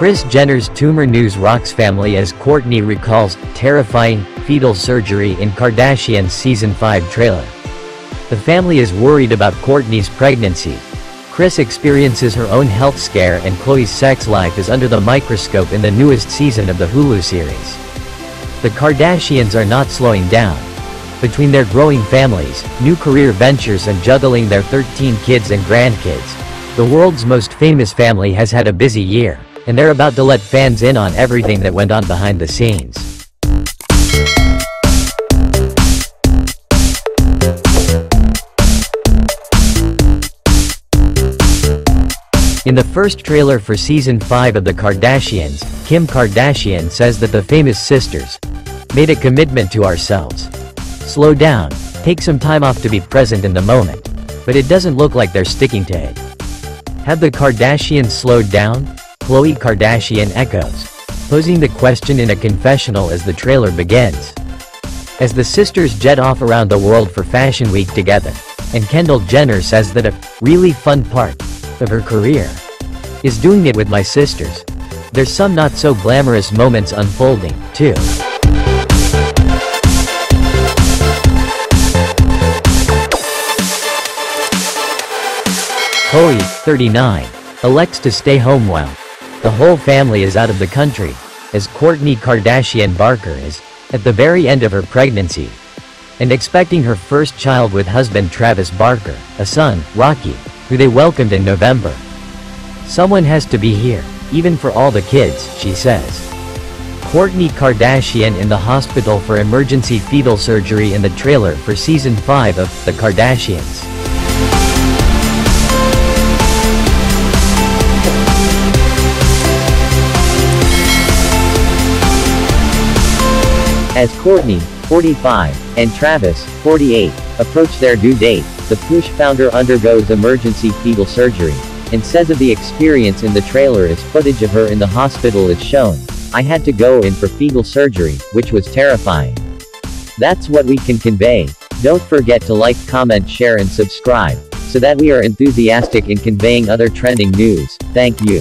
Kris Jenner's tumor news rocks family as Kourtney recalls terrifying fetal surgery in Kardashian's season 5 trailer. The family is worried about Kourtney's pregnancy. Kris experiences her own health scare and Khloé's sex life is under the microscope in the newest season of the Hulu series. The Kardashians are not slowing down. Between their growing families, new career ventures and juggling their 13 kids and grandkids, the world's most famous family has had a busy year and they're about to let fans in on everything that went on behind the scenes. In the first trailer for season 5 of The Kardashians, Kim Kardashian says that the famous sisters made a commitment to ourselves. Slow down, take some time off to be present in the moment. But it doesn't look like they're sticking to it. Have the Kardashians slowed down? Khloé Kardashian echoes, posing the question in a confessional as the trailer begins. As the sisters jet off around the world for Fashion Week together, and Kendall Jenner says that a really fun part of her career is doing it with my sisters. There's some not so glamorous moments unfolding, too. Khloé, 39, elects to stay home while the whole family is out of the country, as Kourtney Kardashian Barker is, at the very end of her pregnancy, and expecting her first child with husband Travis Barker, a son, Rocky, who they welcomed in November. Someone has to be here, even for all the kids, she says. Kourtney Kardashian in the hospital for emergency fetal surgery in the trailer for season 5 of The Kardashians. As Kourtney, 45, and Travis, 48, approach their due date, the Poosh founder undergoes emergency fetal surgery, and says of the experience in the trailer as footage of her in the hospital is shown. I had to go in for fetal surgery, which was terrifying. That's what we can convey. Don't forget to like, comment, share and subscribe, so that we are enthusiastic in conveying other trending news. Thank you.